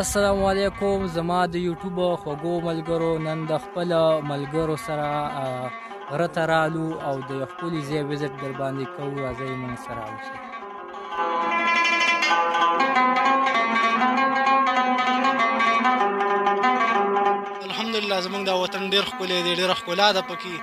السلام علیکم زما د یوټیوب خوږو ملګرو نن د خپل ملګرو سره غره ته رالو او د یو ښکلي ځای وزټ در باندې کوو راځئ موږ سره اوسئ الحمدلله زمونږ دا وطن ډېر ښکلی دی ډېره ښکلا ده پکې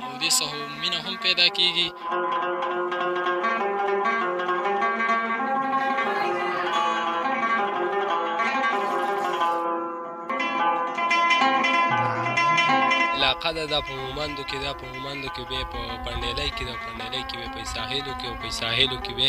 نو دې سه مینه هم پیدا کیږي علاقه ده دا په مومندو کې دا په مومندو کې به په پنډیلۍ کې ده پنډیلۍ کې به په ساحلو کې او په ساحلو کې به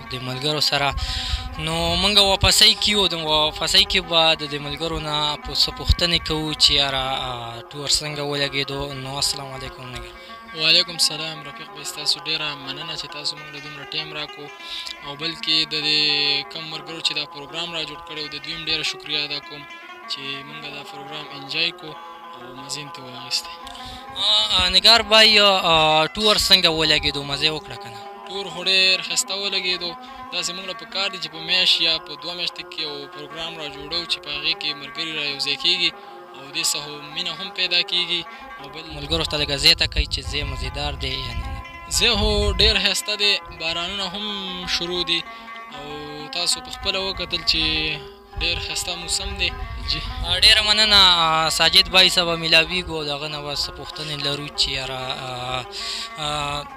د ملګرو سره نو موږ واپسۍ کیو د واپسۍ کې به د دې ملګرو نه په څه پوښتنې کوو چې یاره ټور څنګه ولګېدو نو السلام علیکم نګر وعلیکم سلام رفیق به تاسو ډیره مننه چې تاسو موږ له دومره ټایم راکو او بلکې د دې کم مرګرو چې دا پروګرام را جوړ کړو د دوی ډیره شکریا ادا کوم چې موږ دا پروګرام انجوای کو مزین ته واغسته نګار بای ټور څنګه ولګېدو مزه وکړه کنه ټور خو ډېر خسته ولګېدو دا زموږ په کار دي چې په میاش یا په دوه میاشتې کې یو پروګرام را جوړو چې په هغه کې مرګري را یو ځای کیږي او دې سه مینه هم پیدا کیږي او بل ملګرو ته لګه زیاته کوي چې زه مزیدار دی یعنی زه هو ډېر خسته دی بارانونه هم شروع دي او تاسو په خپل وکتل چې ډیر خسته موسم دی جی ډیر مننه ساجد بای صاحب ملاوی ګو دغه نه واسه پښتنې لرو چې را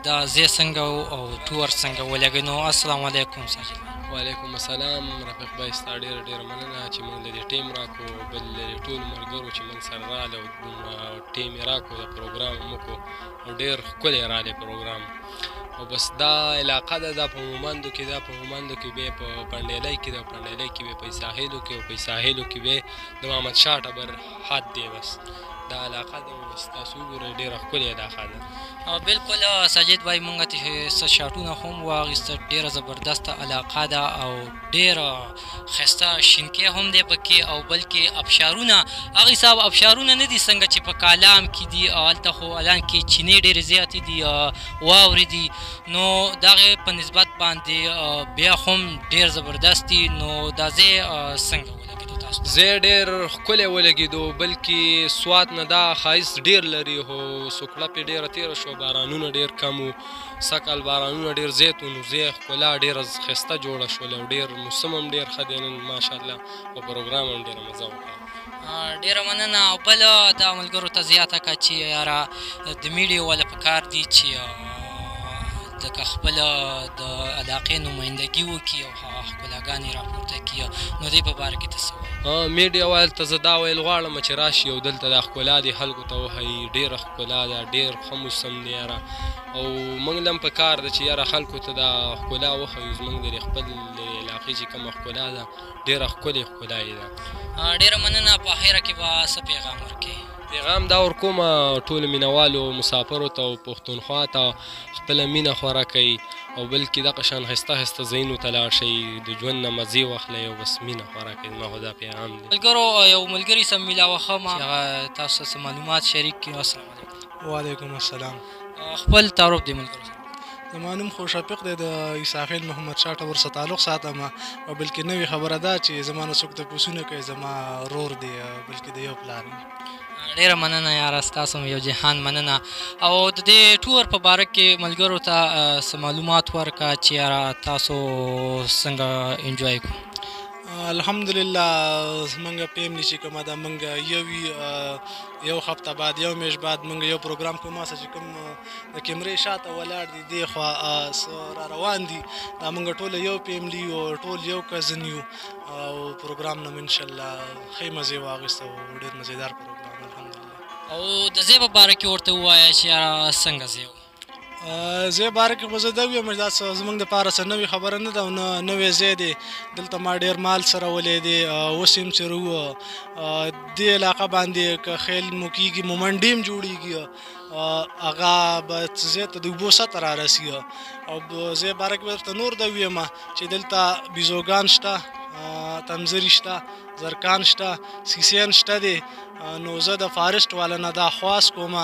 دا زه څنګه او تور څنګه ولګنو السلام علیکم ساجد وعلیکم السلام رفیق بای ستا ډیر ډیر مننه چې موږ لري ټیم راکو بل لري ټول مرګرو چې موږ سره رااله ټیم راکو د پروګرام موکو ډیر خپل رااله پروګرام او بس دا علاقه ده دا په مومندو کې دا په مومندو کې به په پنډېلۍ کې دا پنډېلۍ کې به په ساحلو کې او په ساحلو کې به د محمد شاه ټبر حد دی بس دا علاقه ده او ستاسو وګورئ ډېره ښکلې علاقه ده او بالکل ساجد بای مونږ ته څه شاټونه هم واغېسته ډېره زبردسته علاقه ده او ډیر خسته شینکی هم دی پکې او بلکې ابشارونه هغه صاحب ابشارونه نه دي څنګه چې په کالام کې دي او هلته خو الان کې چینې ډېرې زیاتې دي واورې دي نو دغه په نسبت باندې بیا هم ډېر زبردست دي نو دا ځای څنګه ولګېدو تاسو زه ډېر ښکلی ولګېدو بلکې سوات نه دا ښایست ډېر لري هو سوکړه پې ډېره تېره شوه بارانونه ډېر کم وو سږکال بارانونه ډیر زیات وو نو ځای ښکلا ډیره ښایسته جوړه شوله او ډیر موسم هم ډیر ښه دی نن ماشاءالله او پروګرام هم ډیره مزه وکړه ډیره مننه او بل دا ملګرو ته زیاته کړه چې یاره د میډیا والا په کار دي چې لکه خپل د علاقې نمایندګي وکړي او ښکلاګانې راپورته کړي نو دې په باره کې ته څه وایې میډیا وال ته زه دا ویل غواړم چې راشي او دلته دا ښکلا دې خلکو ته وښایي ډېره ښکلا ده ډېر ښه موسم دی یاره او موږ لم په کار ده چې یاره خلکو ته دا ښکلا وښایو زموږ د خپل علاقې چې کومه ښکلا ده ډېره ښکلې ښکلا یې ده ډېره مننه په اخره کې به څه پیغام ورکړې پیغام دا ورکوم ټولو مینوالو مسافرو ته او پښتونخوا ته خپله مینه خوره کړئ او بلکې دغه شان ښایسته ښایسته ځایونو ته لاړ شئ د ژوند نه مزې واخلئ او بس مینه خوره کړئ زما خو دا پیغام دی ملګرو یو ملګري سره مې لاوښه ما چې هغه تاسو سره معلومات شریک کړي السلام علیکم وعلیکم السلام خپل تعارف دی ملګرو زما نوم خوشفق دی د عیساخیل محمد شاه ټبر سره تعلق ساتم او بلکې نوې خبره ده چې زما نه څوک تپوسونه کوي زما رور دی بلکې د یو پلار ډیره مننه یاره ستاسو یو جهان مننه او د دې ټور په باره کې ملګرو ته څه معلومات ورکړه چې یاره تاسو څنګه انجوای کو الحمدلله زمونږ فیملی چې کومه ده مونږ یو یو هفته بعد یو میش بعد موږ یو پروګرام کوو ما سره چې کوم د کیمرې شاته ولاړ دي دی خو را روان دي دا موږ ټول یو فیملی یو ټول یو کزن یو او پروګرام نو ان شاء الله خې مزه واغسته او ډیر مزیدار پروګرام الحمدلله او د زیب بارکه ورته وایا چې څنګه زیو زه باره کې خو زه دا ویم دا زمونږ دپاره څه نوې خبره نه ده او نه نوی ځای دی دلته ما ډېر مال سره ولی دی اوس هم چې روو دې علاقه باندې که خیل مو کېږي مو منډې هم جوړېږي هغه به زه ته د اوبو سطح را رسي او زه باره کې ورته نور دا ویم چې دلته بیزوګان شته تمزري شته زرکان شته سیسیان شته دی نو زه د فارسټ والا نه دا خواست کوم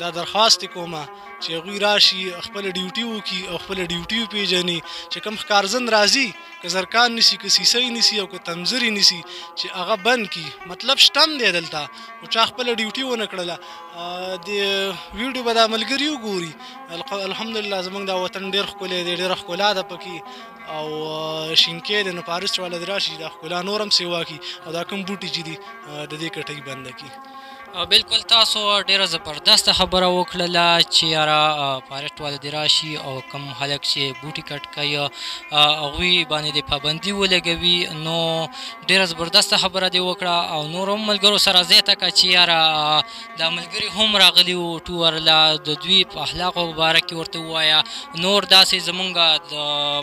دا درخواست کوم چې هغوی راشي خپل ډیوټي وکړي او خپل ډیوټي وپیژني چې کوم ښکارزن راځي که زرکان نیسي که سیسه یې نیسي او که تنظر یې نیسي چې هغه بند کړي مطلب شتم دی دلته خو چا خپله ډیوټي ونه کړله د ویډیو به دا ملګري وګوري الحمدلله زمونږ دا وطن ډېر ښکلی دی ډېره ښکلا ده پکې او شینکې د نپارس والا د راشي دا ښکلا نور هم سیوا کی او دا کوم بوټي چې دي د دې کټۍ بنده کی بالکل تاسو ډیره زبردست خبره وکړله چې یاره فارسټ والے دې راشي او کم خلک چې بوټي کټ کوي هغوی باندې دې پابندي ولګوي نو ډیره زبردست خبره دې وکړه او نور هم ملګرو سره زیاته کړه چې یاره دا ملګري هم راغلي وو ټورله د دوی په اخلاقو باره کې ورته ووایه نور داسې زمونږ د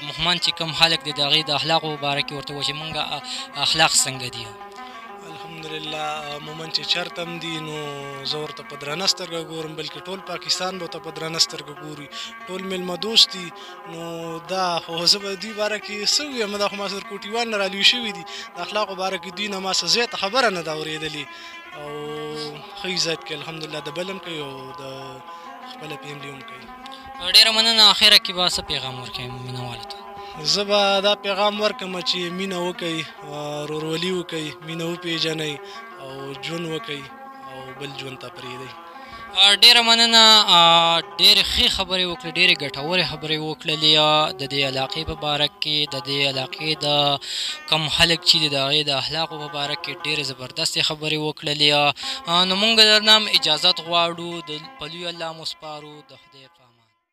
مهمان چې کم خلک دي د هغې د اخلاقو باره کې ورته ووایه چې مونږ اخلاق څنګه دي الحمدلله عموما چې چرته هم دي نو زه ورته په درنه سترګه ګورم بلکې ټول پاکستان به ته په درنه سترګه ګوري ټول میلمه دوست دي نو دا خو زه به دوی باره کې څه ویم دا خو ما سره کوټیوان نه رالوی شوي دي د اخلاقو باره کې دوی نه ما څه زیاته خبره نه ده اورېدلې او ښه عزت کې الحمدلله د بل هم کوي او د خپله پي ایم ډي هم کوي ډېره مننه اخره کې به څه پیغام ورکوي مینوالو ته زه به دا پیغام ورکړم چې مینه وکړي رورولي وکړئ مینه وپیژنئ او ژوند وکړئ او بل ژوند ته پرېږدئ ډیره مننه ډیره ښې خبرې وکړې ډیره ګټورې خبرې وکړلې د دې علاقې په باره کې د دې علاقې د کم خلک چې د هغې د اخلاقو په باره کې ډیره زبردستې خبرې وکړلې نو موږ درنه اجازت غواړو د پلوی الله مو سپارو د خدای په